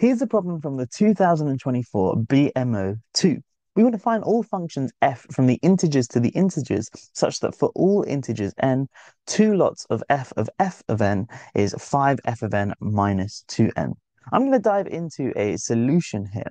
Here's a problem from the 2024 BMO2. We want to find all functions f from the integers to the integers such that for all integers n, two lots of f of f of n is 5f of n minus 2n. I'm going to dive into a solution here.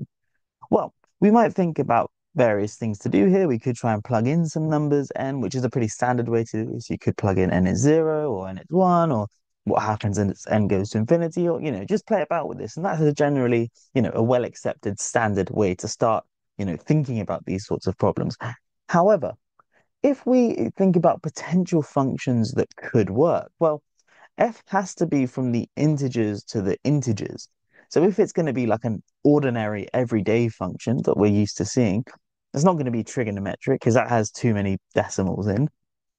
Well, we might think about various things to do here. We could try and plug in some numbers n, which is a pretty standard way to do this. You could plug in n is 0 or n is 1 or what happens and its n goes to infinity or, you know, just play about with this. And that's a generally, you know, a well-accepted standard way to start, you know, thinking about these sorts of problems. However, if we think about potential functions that could work, well, f has to be from the integers to the integers. So if it's going to be like an ordinary everyday function that we're used to seeing, it's not going to be trigonometric because that has too many decimals in.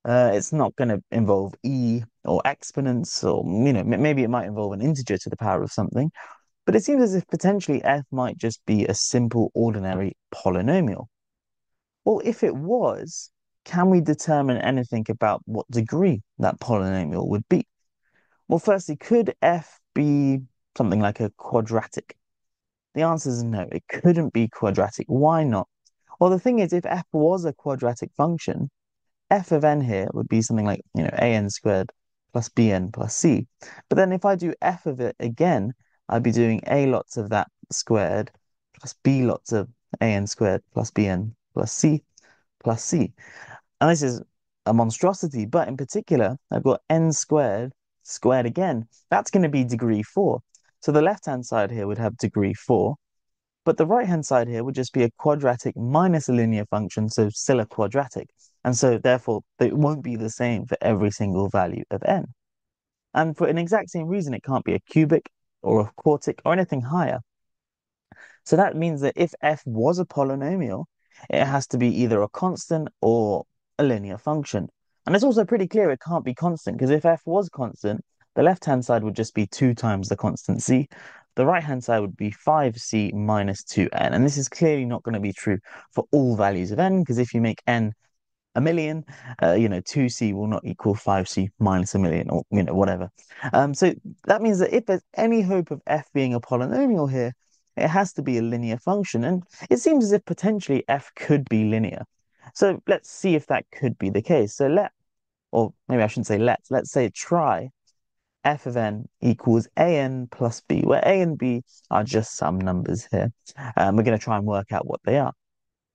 Uh, it's not going to involve e or exponents, or you know, maybe it might involve an integer to the power of something. But it seems as if potentially f might just be a simple ordinary polynomial. Well, if it was, can we determine anything about what degree that polynomial would be? Well, firstly, could f be something like a quadratic? The answer is no, it couldn't be quadratic. Why not? Well, the thing is, if f was a quadratic function, f of n here would be something like, you know, an squared plus bn plus c. But then if I do f of it again, I'd be doing a lots of that squared plus b lots of an squared plus bn plus c plus c. And this is a monstrosity, but in particular, I've got n squared squared again. That's going to be degree 4. So the left-hand side here would have degree 4, but the right-hand side here would just be a quadratic minus a linear function, so still a quadratic. And so therefore, it won't be the same for every single value of n. And for an exact same reason, it can't be a cubic or a quartic or anything higher. So that means that if f was a polynomial, it has to be either a constant or a linear function. And it's also pretty clear it can't be constant because if f was constant, the left-hand side would just be 2 times the constant c. The right-hand side would be 5c minus 2n. And this is clearly not going to be true for all values of n because if you make n a million, uh, you know, 2c will not equal 5c minus a million or, you know, whatever. Um, so that means that if there's any hope of f being a polynomial here, it has to be a linear function. And it seems as if potentially f could be linear. So let's see if that could be the case. So let, or maybe I shouldn't say let, let's say try f of n equals an plus b, where a and b are just some numbers here. Um, we're going to try and work out what they are.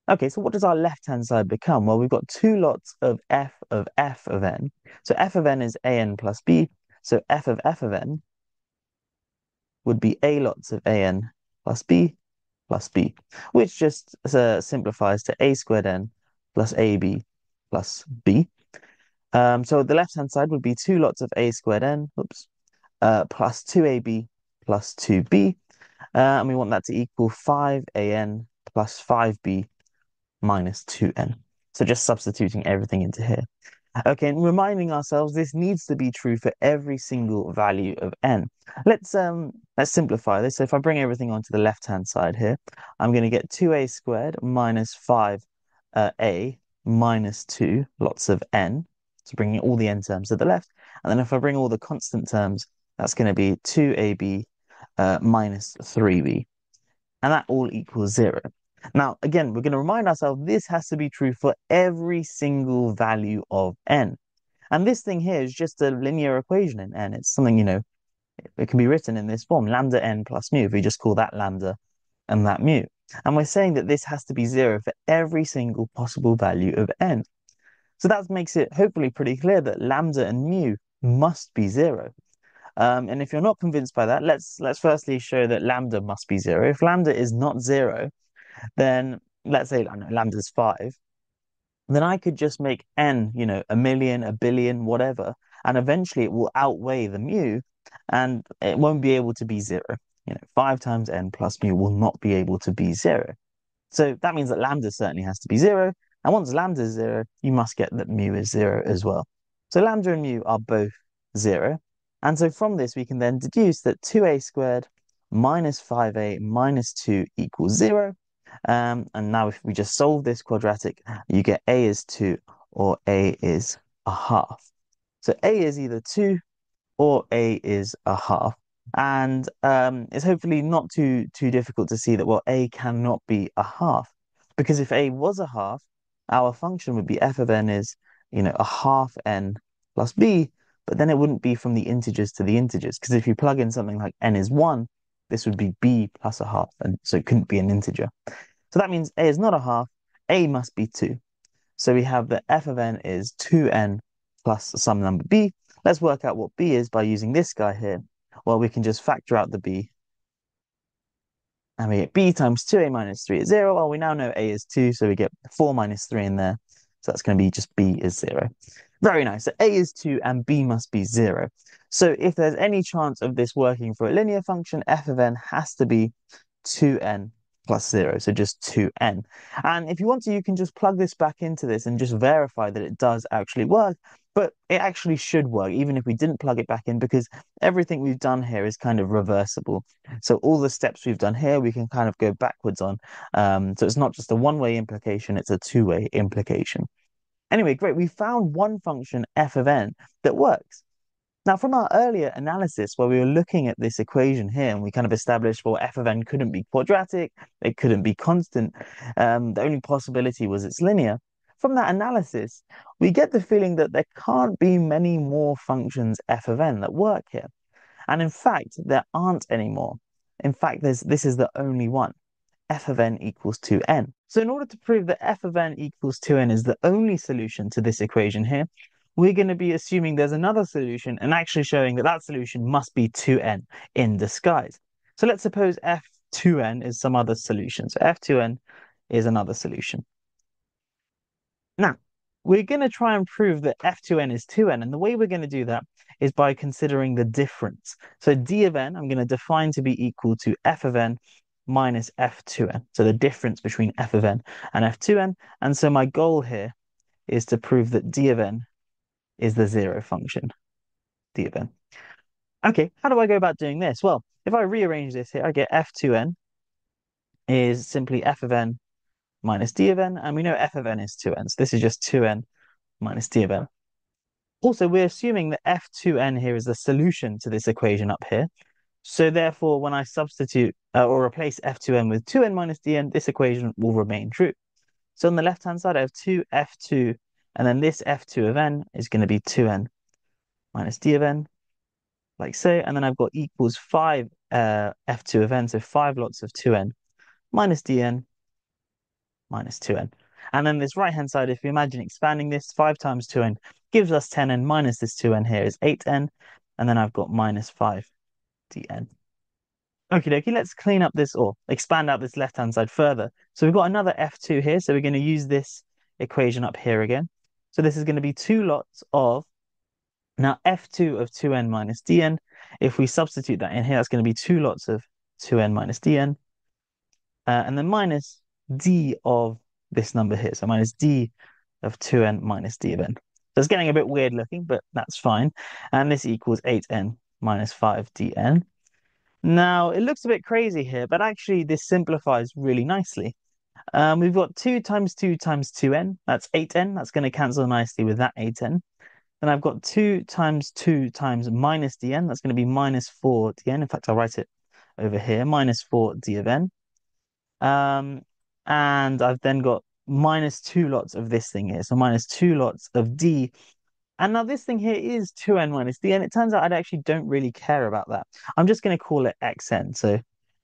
Okay, so what does our left-hand side become? Well, we've got two lots of f of f of n. So f of n is an plus b. So f of f of n would be a lots of an plus b plus b, which just uh, simplifies to a squared n plus ab plus b. Um, so the left-hand side would be two lots of a squared n, oops, uh, plus 2ab plus 2b. Uh, and we want that to equal 5an plus 5b minus 2n. So just substituting everything into here. Okay, and reminding ourselves this needs to be true for every single value of n. Let's um let's simplify this. So if I bring everything onto the left-hand side here, I'm going to get 2a squared minus 5a uh, minus 2 lots of n. So bringing all the n terms to the left. And then if I bring all the constant terms, that's going to be 2ab uh, minus 3b. And that all equals 0. Now, again, we're going to remind ourselves this has to be true for every single value of n. And this thing here is just a linear equation in n. It's something, you know, it can be written in this form, lambda n plus mu, if we just call that lambda and that mu. And we're saying that this has to be zero for every single possible value of n. So that makes it hopefully pretty clear that lambda and mu must be zero. Um, and if you're not convinced by that, let's let's firstly show that lambda must be zero. If lambda is not zero, then let's say I know, lambda's five, then I could just make n, you know, a million, a billion, whatever, and eventually it will outweigh the mu, and it won't be able to be zero. You know, five times n plus mu will not be able to be zero. So that means that lambda certainly has to be zero, and once lambda is zero, you must get that mu is zero as well. So lambda and mu are both zero, and so from this we can then deduce that 2a squared minus 5a minus 2 equals zero, um, and now if we just solve this quadratic, you get a is 2 or a is a half. So a is either 2 or a is a half. And um, it's hopefully not too too difficult to see that, well, a cannot be a half. Because if a was a half, our function would be f of n is, you know, a half n plus b, but then it wouldn't be from the integers to the integers. Because if you plug in something like n is 1, this would be b plus a half, and so it couldn't be an integer. So that means a is not a half, a must be 2. So we have that f of n is 2n plus some number b. Let's work out what b is by using this guy here. Well, we can just factor out the b. And we get b times 2a minus 3 is 0. Well, we now know a is 2, so we get 4 minus 3 in there. So that's going to be just b is 0. Very nice. So a is 2 and b must be 0. So if there's any chance of this working for a linear function, f of n has to be 2n plus 0, so just 2n. And if you want to, you can just plug this back into this and just verify that it does actually work. But it actually should work, even if we didn't plug it back in, because everything we've done here is kind of reversible. So all the steps we've done here, we can kind of go backwards on. Um, so it's not just a one-way implication, it's a two-way implication. Anyway, great. We found one function, f of n, that works. Now, from our earlier analysis, where we were looking at this equation here, and we kind of established, well, f of n couldn't be quadratic, it couldn't be constant. Um, the only possibility was it's linear. From that analysis, we get the feeling that there can't be many more functions f of n that work here. And in fact, there aren't any more. In fact, this is the only one f of n equals 2n. So in order to prove that f of n equals 2n is the only solution to this equation here, we're going to be assuming there's another solution and actually showing that that solution must be 2n in disguise. So let's suppose f2n is some other solution. So f2n is another solution. Now, we're going to try and prove that f2n is 2n, and the way we're going to do that is by considering the difference. So d of n, I'm going to define to be equal to f of n minus f2n. So the difference between f of n and f2n. And so my goal here is to prove that d of n is the zero function, d of n. Okay, how do I go about doing this? Well, if I rearrange this here, I get f2n is simply f of n minus d of n, and we know f of n is 2n, so this is just 2n minus d of n. Also, we're assuming that f2n here is the solution to this equation up here. So therefore, when I substitute uh, or replace f2n with 2n minus dn, this equation will remain true. So on the left-hand side, I have 2f2 and then this f2 of n is going to be 2n minus d of n, like so. And then I've got equals 5 uh, f2 of n, so 5 lots of 2n minus dn minus 2n. And then this right-hand side, if you imagine expanding this, 5 times 2n gives us 10n minus this 2n here is 8n. And then I've got minus 5 dn. Okay, dokie, let's clean up this or expand out this left-hand side further. So we've got another f2 here, so we're going to use this equation up here again. So this is going to be two lots of, now f2 of 2n minus dn, if we substitute that in here, that's going to be two lots of 2n minus dn, uh, and then minus d of this number here, so minus d of 2n minus d of n. So it's getting a bit weird looking, but that's fine. And this equals 8n minus 5dn. Now, it looks a bit crazy here, but actually this simplifies really nicely. Um, we've got 2 times 2 times 2n. That's 8n. That's going to cancel nicely with that 8n. Then I've got 2 times 2 times minus dn. That's going to be minus 4 dn. In fact, I'll write it over here. Minus 4 d of n. Um, and I've then got minus 2 lots of this thing here. So minus 2 lots of d. And now this thing here is 2n minus d. And it turns out I actually don't really care about that. I'm just going to call it xn. So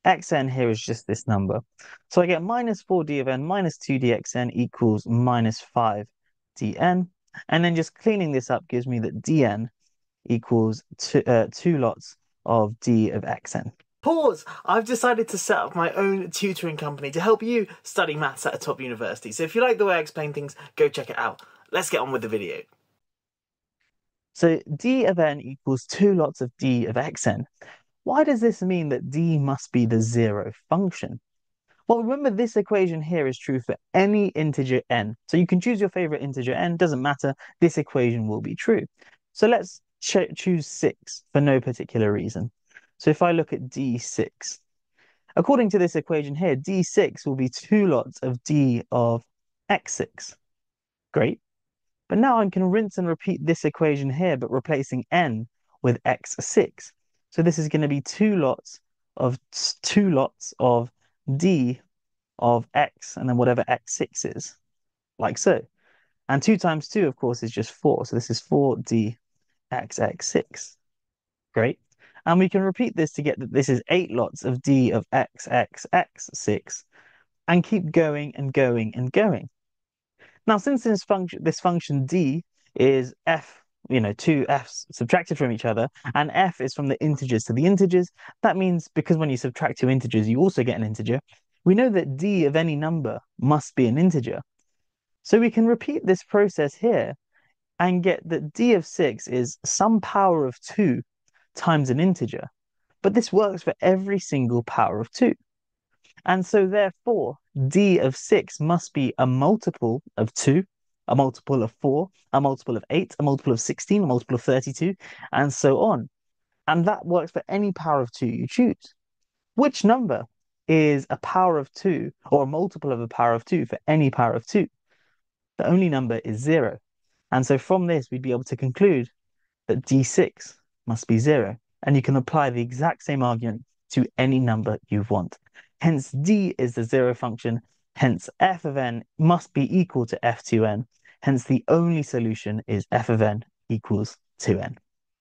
xn here is just this number. So I get minus 4d of n minus 2dxn equals minus 5dn. And then just cleaning this up gives me that dn equals two, uh, two lots of d of xn. Pause! I've decided to set up my own tutoring company to help you study maths at a top university. So if you like the way I explain things, go check it out. Let's get on with the video. So d of n equals two lots of d of xn. Why does this mean that d must be the zero function? Well, remember this equation here is true for any integer n. So you can choose your favorite integer n, doesn't matter, this equation will be true. So let's ch choose 6 for no particular reason. So if I look at d6, according to this equation here, d6 will be two lots of d of x6. Great. But now I can rinse and repeat this equation here, but replacing n with x6. So this is going to be two lots of two lots of d of x and then whatever x6 is, like so. And 2 times 2, of course, is just 4. So this is 4d xx6. Great. And we can repeat this to get that this is 8 lots of d of x, x, x6, and keep going and going and going. Now, since this function, this function d is f, you know, two f's subtracted from each other, and f is from the integers to the integers, that means because when you subtract two integers, you also get an integer. We know that d of any number must be an integer. So we can repeat this process here and get that d of 6 is some power of 2 times an integer. But this works for every single power of 2. And so therefore, d of 6 must be a multiple of 2, a multiple of 4, a multiple of 8, a multiple of 16, a multiple of 32, and so on. And that works for any power of 2 you choose. Which number is a power of 2 or a multiple of a power of 2 for any power of 2? The only number is 0. And so from this, we'd be able to conclude that d6 must be 0. And you can apply the exact same argument to any number you want. Hence, d is the 0 function. Hence, f of n must be equal to f2n. Hence, the only solution is f of n equals 2n.